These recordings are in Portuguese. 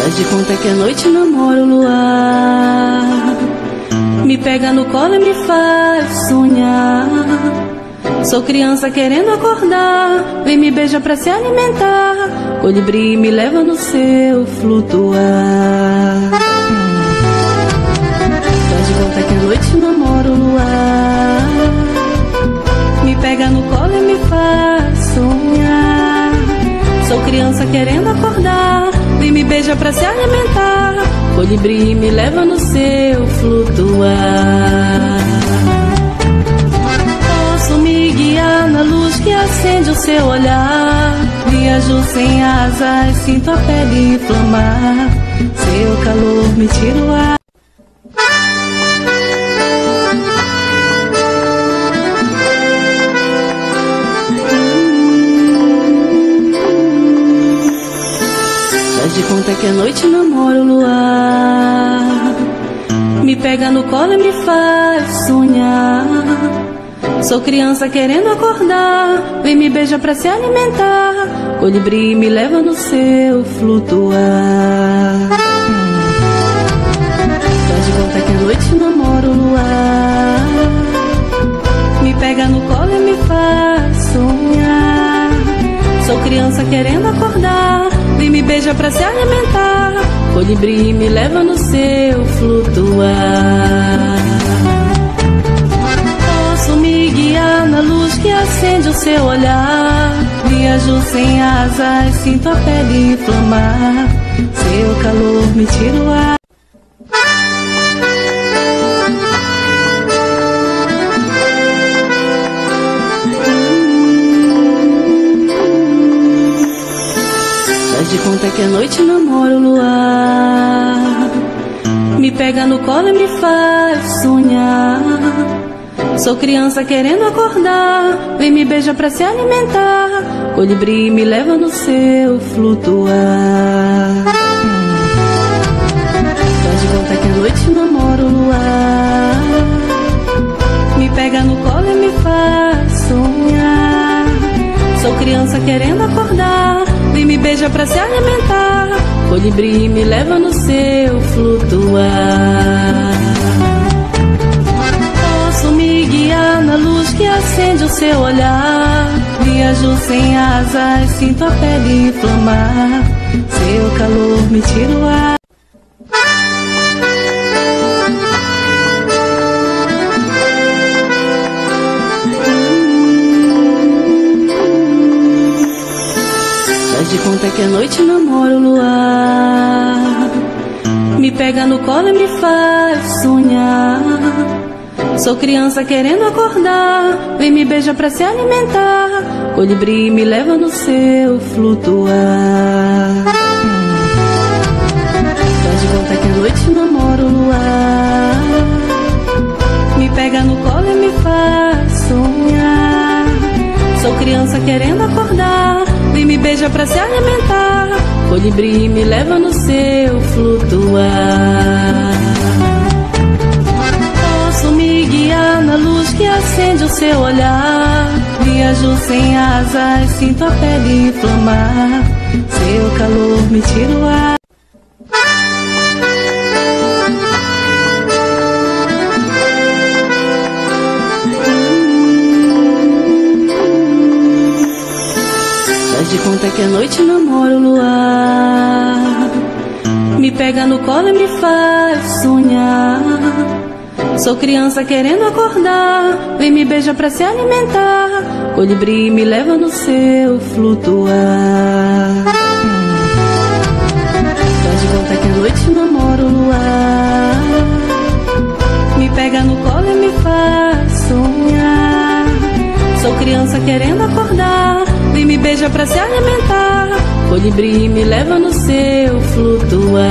Faz de conta que a noite namora o luar. Me pega no colo e me faz sonhar. Sou criança querendo acordar. Vem me beija pra se alimentar. Colibri me leva no seu flutuar. Alimentar. Colibri me leva no seu flutuar. Posso me guiar na luz que acende o seu olhar. Viajo sem asas, sinto a pele inflamar. Seu calor me tira o ar. De conta que a noite namora o luar. Me pega no colo e me faz sonhar. Sou criança querendo acordar. Vem me beija pra se alimentar. Colibri me leva no seu flutuar. Faz de conta que a noite namora o luar. Me pega no colo e me faz sonhar. Sou criança querendo acordar. Vem me beija pra se alimentar. Colibri me leva no seu flutuar. Posso me guiar na luz que acende o seu olhar. Viajo sem asas, sinto a pele inflamar. Seu calor me tira o ar. De conta que a noite namora o luar. Me pega no colo e me faz sonhar. Sou criança querendo acordar. Vem me beija pra se alimentar. Colibri me leva no seu flutuar. Faz de conta que a noite namora o luar. Me pega no colo e me faz sonhar. Sou criança querendo acordar. Vem me beija pra se alimentar. Colibri me leva no seu flutuar. Posso me guiar na luz que acende o seu olhar. Viajo sem asas, sinto a pele inflamar. Seu calor me tira o ar. Que a noite namora o luar. Me pega no colo e me faz sonhar. Sou criança querendo acordar. Vem me beija pra se alimentar. Colibri me leva no seu flutuar. Faz de conta que a noite namora o luar. Me pega no colo e me faz sonhar. Sou criança querendo acordar. Me beija pra se alimentar. Colibri me leva no seu flutuar. Posso me guiar na luz que acende o seu olhar. Viajo sem asas, sinto a pele inflamar. Seu calor me tira o ar. Conta que a noite namora o luar. Me pega no colo e me faz sonhar. Sou criança querendo acordar. Vem me beija pra se alimentar. Colibri me leva no seu flutuar. Se alimentar. Colibri me leva no seu flutuar.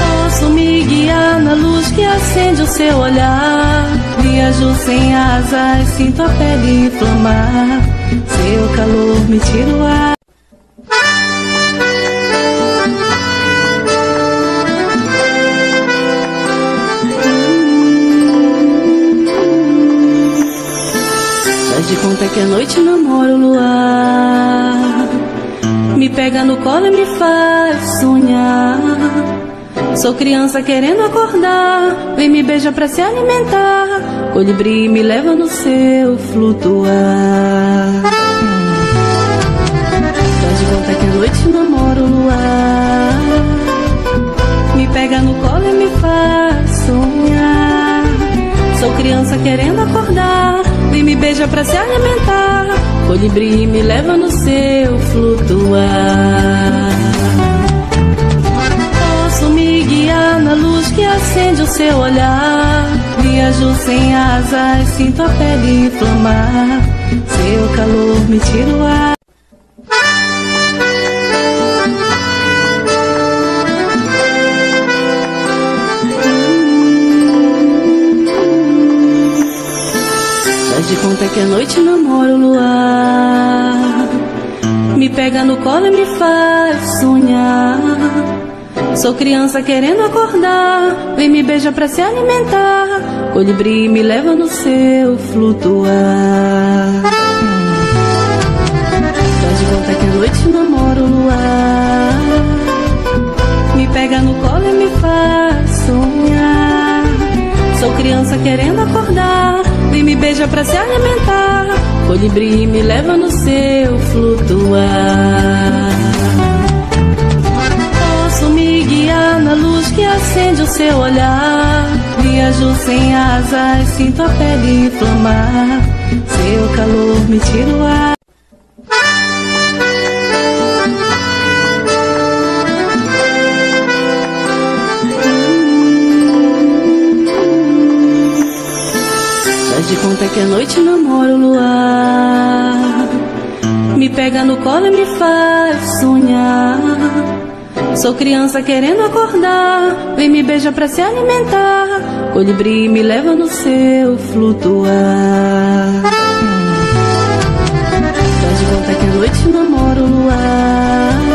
Posso me guiar na luz que acende o seu olhar. Viajo sem asas, sinto a pele inflamar. Seu calor me tira o ar. Que a noite namoro o luar. Me pega no colo e me faz sonhar. Sou criança querendo acordar. Vem me beija pra se alimentar. Colibri me leva no seu flutuar. Faz de conta que a noite namoro o luar. Me pega no colo e me faz sonhar. Sou criança querendo acordar. Beija pra se alimentar. Colibri me leva no seu flutuar. Posso me guiar na luz que acende o seu olhar. Viajo sem asas, sinto a pele inflamar. Seu calor me tira o ar. Faz de conta que a noite namoro o luar. Me pega no colo e me faz sonhar. Sou criança querendo acordar. Vem me beija pra se alimentar. Colibri me leva no seu flutuar. Faz de conta que a noite namoro o luar. Criança querendo acordar. Vem me beija pra se alimentar. Colibri me leva no seu flutuar. Posso me guiar na luz que acende o seu olhar. Viajo sem asas, sinto a pele inflamar. Seu calor me tira o ar. volta que a noite namora o luar. Me pega no colo e me faz sonhar. Sou criança querendo acordar, vem me beija pra se alimentar. Colibri me leva no seu flutuar. Faz de volta que a noite namora o luar.